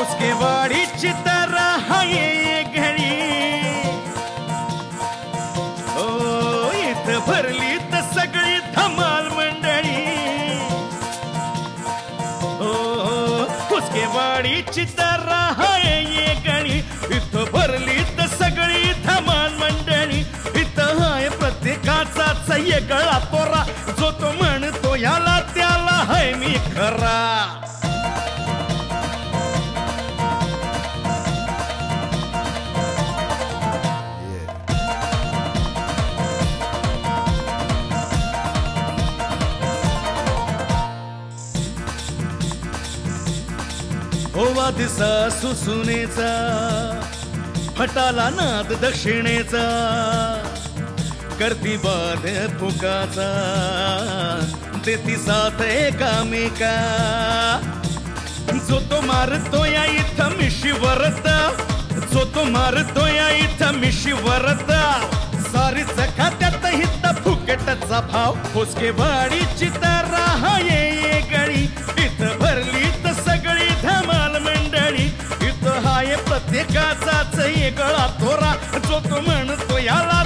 उसके फुसकेवाडीची तरह हाय घडी। ओ इथं भरली तर सगळी धमाल मंडळी। ओ उसके फुसकेवाडीची तरह हाय घडी। इथं भरली तर सगळी धमाल मंडळी। इथं हाय प्रत्येकाचा प्रत्येकाचाच गळा तोरा जो तो म्हणतो याला त्याला हाय मी खरा। ओवा दिसा सुसुनेचा फटाला नाद दक्षिणेचा करती बाध फुकाचा देती साथ एकामेका. जो तो मारतो या इथं मिशी वरता जो तो मारतो या इथं मिशी वरता. सारी सखा त्यात हित फुकटचा भाव फुसके वाडीची तर ये आहे प्रत्येकाचाच एक गळा थोरा. जो तो म्हणतो याला